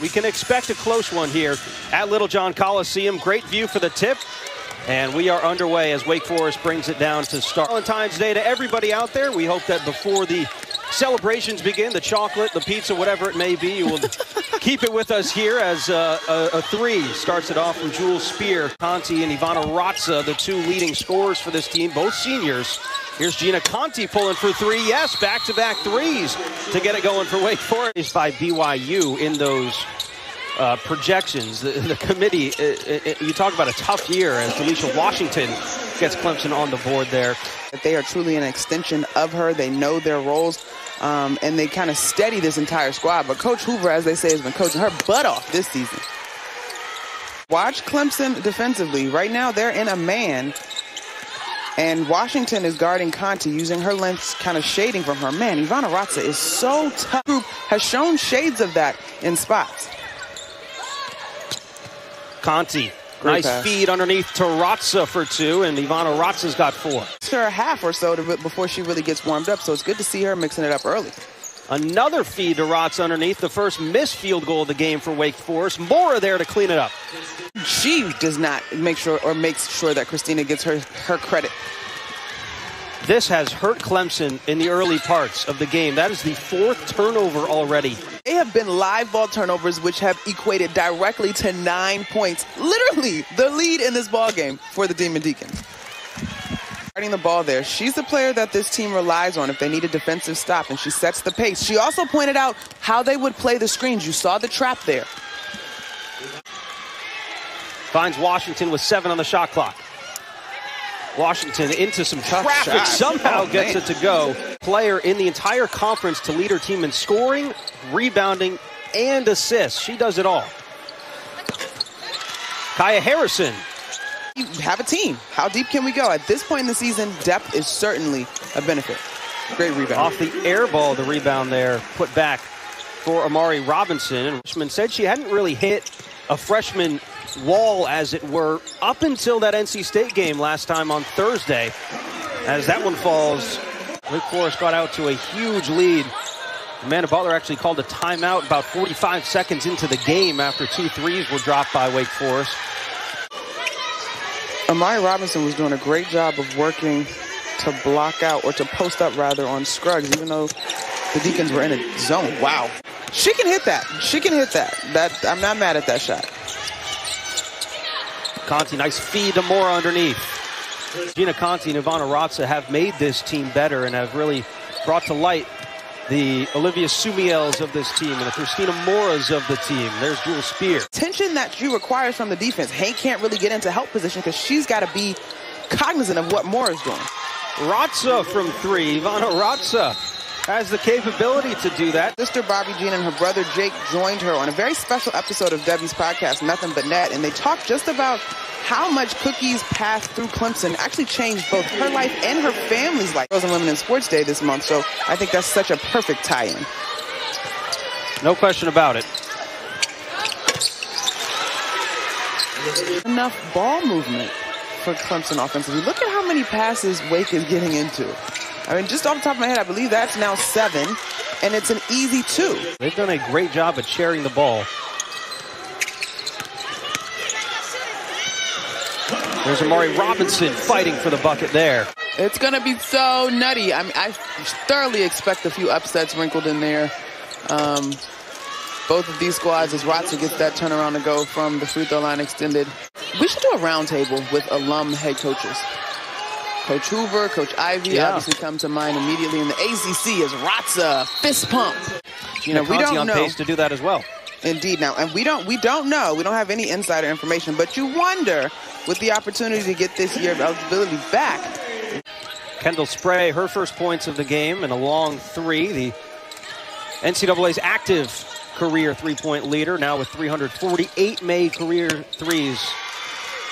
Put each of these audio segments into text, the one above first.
We can expect a close one here at Littlejohn Coliseum. Great view for the tip. And we are underway as Wake Forest brings it down to start. Valentine's Day to everybody out there. We hope that before the celebrations begin, the chocolate, the pizza, whatever it may be, you will keep it with us here as uh, a, a, three starts it off from Jewel Spear, Conti, and Ivana Raca, the two leading scorers for this team, both seniors. Here's Gina Conti pulling for three. Yes, back-to-back threes to get it going for Wake Forest. By BYU in those uh, projections. The, the committee, it, uh, it, uh, you talk about a tough year as Delicia Washington gets Clemson on the board there. They are truly an extension of her. They know their roles. Um, and they kind of steady this entire squad. But Coach Hoover, as they say, has been coaching her butt off this season. Watch Clemson defensively. Right now, they're in a man. And Washington is guarding Conti, using her length, kind of shading from her. Man, Ivana Raca is so tough. Group has shown shades of that in spots. Conti. Great nice pass. feed underneath to Raca for two, and Ivana Raca's got four. It's her a half or so to, before she really gets warmed up, so it's good to see her mixing it up early. Another feed to Raca underneath, the first missed field goal of the game for Wake Forest. Morra there to clean it up. She does not make sure or makes sure that Christina gets her, her credit this has hurt Clemson in the early parts of the game. That is the fourth turnover already. They have been live ball turnovers, which have equated directly to nine points. Literally, the lead in this ball game for the Demon Deacons. Starting the ball there. She's the player that this team relies on if they need a defensive stop, and she sets the pace. She also pointed out how they would play the screens. You saw the trap there. Finds Washington with seven on the shot clock. Washington into some Tough traffic, shot. somehow oh, gets man. it to go. Player in the entire conference to lead her team in scoring, rebounding, and assists. She does it all. Kaya Harrison. You have a team. How deep can we go? At this point in the season, depth is certainly a benefit. Great rebound. Off the air ball, the rebound there put back for Amari Robinson. And Richmond said she hadn't really hit a freshman wall, as it were, up until that NC State game last time on Thursday. As that one falls, Wake Forest got out to a huge lead. Amanda Butler actually called a timeout about 45 seconds into the game after two threes were dropped by Wake Forest. Amari Robinson was doing a great job of working to block out or to post up rather on Scruggs, even though the Deacons were in a zone. Wow. She can hit that. She can hit that. That I'm not mad at that shot. Conti, nice feed to Morra underneath. Gina Conti and Ivana Raca have made this team better and have really brought to light the Olivia Summiels of this team and the Christina Morras of the team. There's Jewel Spear. Tension that she requires from the defense. Hank can't really get into help position because she's got to be cognizant of what Morra's doing. Raca from three. Ivana Raca has the capability to do that. Sister Bobby Jean and her brother Jake joined her on a very special episode of Debbie's podcast, Nothing But Net, and they talked just about how much Cookie's path through Clemson actually changed both her life and her family's life. Girls and Women in Sports Day this month, so I think that's such a perfect tie-in. No question about it. Enough ball movement for Clemson offensively. Look at how many passes Wake is getting into. I mean, just off the top of my head, I believe that's now seven, and it's an easy two. They've done a great job at sharing the ball. There's Amari Robinson fighting for the bucket there. It's going to be so nutty. I mean, I thoroughly expect a few upsets wrinkled in there. Um, both of these squads, as Raca gets that turnaround to go from the free throw line extended. We should do a roundtable with alum head coaches. Coach Hoover, Coach Ivy yeah. obviously come to mind immediately. In the ACC is Raca, fist pump. You know, we don't on know. pace to do that as well. Indeed. Now, and we don't we don't know. We don't have any insider information, but you wonder with the opportunity to get this year of eligibility back. Kendall Spray, her first points of the game, and a long three. The NCAA's active career three-point leader, now with 348 made career threes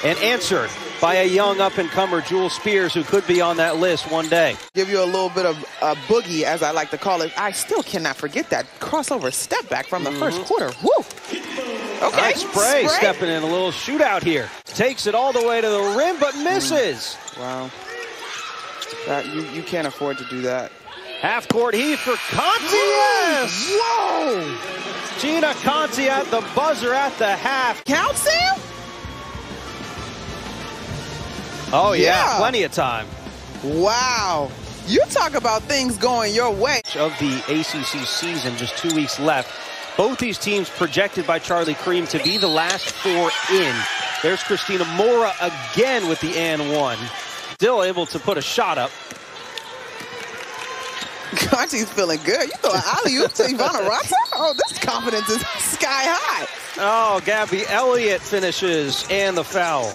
and answered by a young up-and-comer, Jewel Spears, who could be on that list one day. Give you a little bit of a boogie, as I like to call it. I still cannot forget that crossover step back from the mm -hmm. first quarter. Woo! Okay. Nice spray, spray, stepping in a little shootout here. Takes it all the way to the rim, but misses. Mm. Wow. That, you, you can't afford to do that. Half court heat for Conti. Whoa! Gina Conti at the buzzer at the half. Count, Sam? Oh, yeah, Yeah. plenty of time. Wow. You talk about things going your way. Of the ACC season, just two weeks left. Both these teams projected by Charlie Creme to be the last four in. There's Christina Morra again with the and one. Still able to put a shot up. Conti's feeling good. You throw an alley oop to Ivana Raca? Oh, this confidence is sky high. Oh, Gabby Elliott finishes and the foul.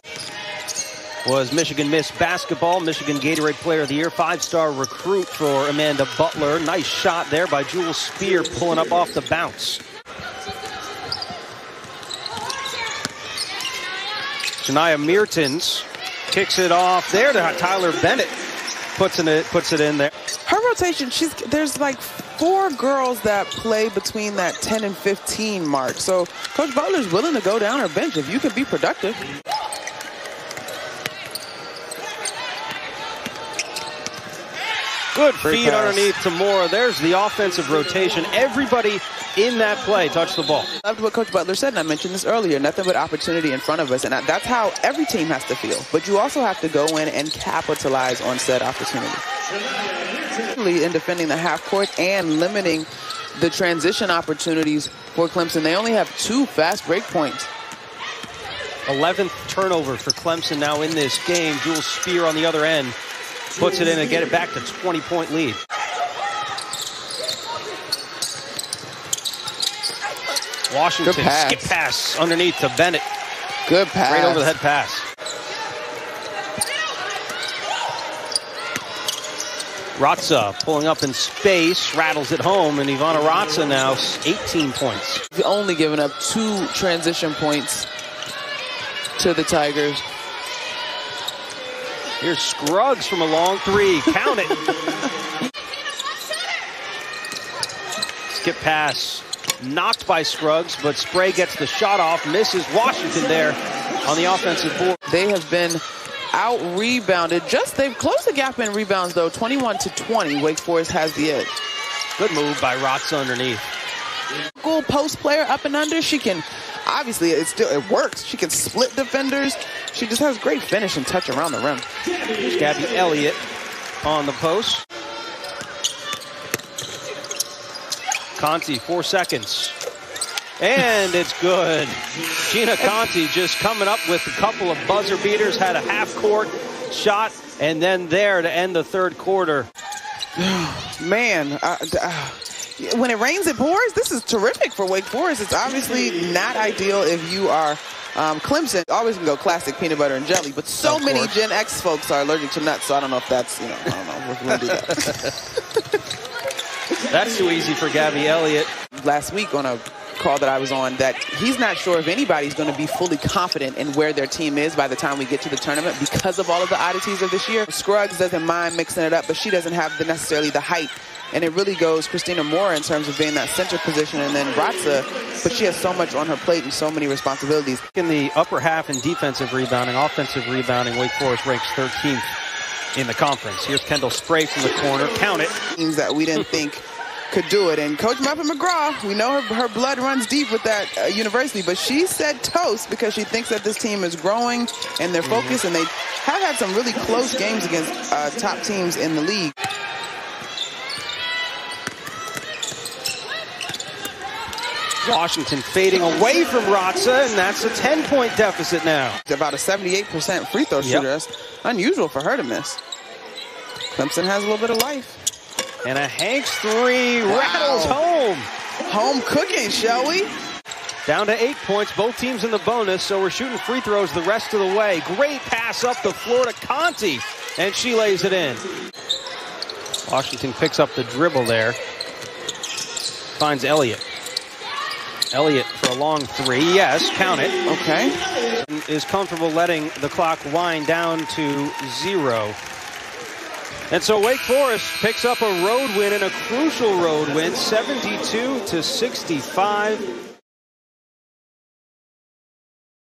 Was Michigan Miss Basketball, Michigan Gatorade Player of the Year, five-star recruit for Amanda Butler. Nice shot there by Jewel Spear pulling up off the bounce. Shania Meertens kicks it off there to Tyler Bennett. Puts it, puts it in there. Her rotation, she's there's like four girls that play between that 10 and 15 mark. So Coach Butler's willing to go down her bench if you can be productive. Good Great feed pass. underneath Tamora. There's the offensive rotation. Everybody in that play touched the ball. Loved what Coach Butler said, and I mentioned this earlier. Nothing but opportunity in front of us, and that's how every team has to feel. But you also have to go in and capitalize on said opportunity. In defending the half court and limiting the transition opportunities for Clemson, they only have two fast break points. 11th turnover for Clemson now in this game. Jewel Spear on the other end puts it in and get it back to 20 point lead. Washington Good pass. skip pass underneath to Bennett. Good pass. Right over the head pass. Raca pulling up in space, rattles it home, and Ivana Raca now 18 points. Only given up two transition points to the Tigers. Here's Scruggs from a long three. Count it. Skip pass. Knocked by Scruggs, but Spray gets the shot off. Misses Washington there on the offensive board. They have been out rebounded. Just they've closed the gap in rebounds though, 21 to 20. Wake Forest has the edge. Good move by Raca underneath. Goal post player up and under. She can obviously it still it works. She can split defenders. She just has great finish and touch around the rim. Here's Gabby Elliott on the post. Conti, four seconds. And it's good. Gina Conti just coming up with a couple of buzzer beaters, had a half court shot, and then there to end the third quarter. Man, uh, uh, when it rains, it pours. This is terrific for Wake Forest. It's obviously not ideal if you are um, Clemson. Always can go classic peanut butter and jelly, but so many. Gen X folks are allergic to nuts. So I don't know if that's you know I don't know if we're gonna do that. That's too easy for Gabby Elliott. Last week on a call that I was on, that he's not sure if anybody's going to be fully confident in where their team is by the time we get to the tournament because of all of the oddities of this year. Scruggs doesn't mind mixing it up, but she doesn't have the necessarily the height. And it really goes Christina Moore in terms of being that center position, and then Raca, but she has so much on her plate and so many responsibilities. In the upper half in defensive rebounding, offensive rebounding, Wake Forest ranks 13th in the conference. Here's Kendall Spray from the corner. Count it. Teams that we didn't think could do it. And Coach Muffet McGraw, we know her, her blood runs deep with that uh, university, but she said toast because she thinks that this team is growing and they're focused, and they have had some really close games against uh, top teams in the league. Washington fading away from Raca, and that's a 10-point deficit now. About a 78% free throw Yep. shooter. That's unusual for her to miss. Clemson has a little bit of life. And a Hanks three Wow. rattles home. Home cooking, shall we? Down to eight points, both teams in the bonus, so we're shooting free throws the rest of the way. Great pass up the floor to Conti, and she lays it in. Washington picks up the dribble there. Finds Elliott. Elliott for a long three. Yes, count it. Okay. Is comfortable letting the clock wind down to zero. And so Wake Forest picks up a road win and a crucial road win, 72 to 65.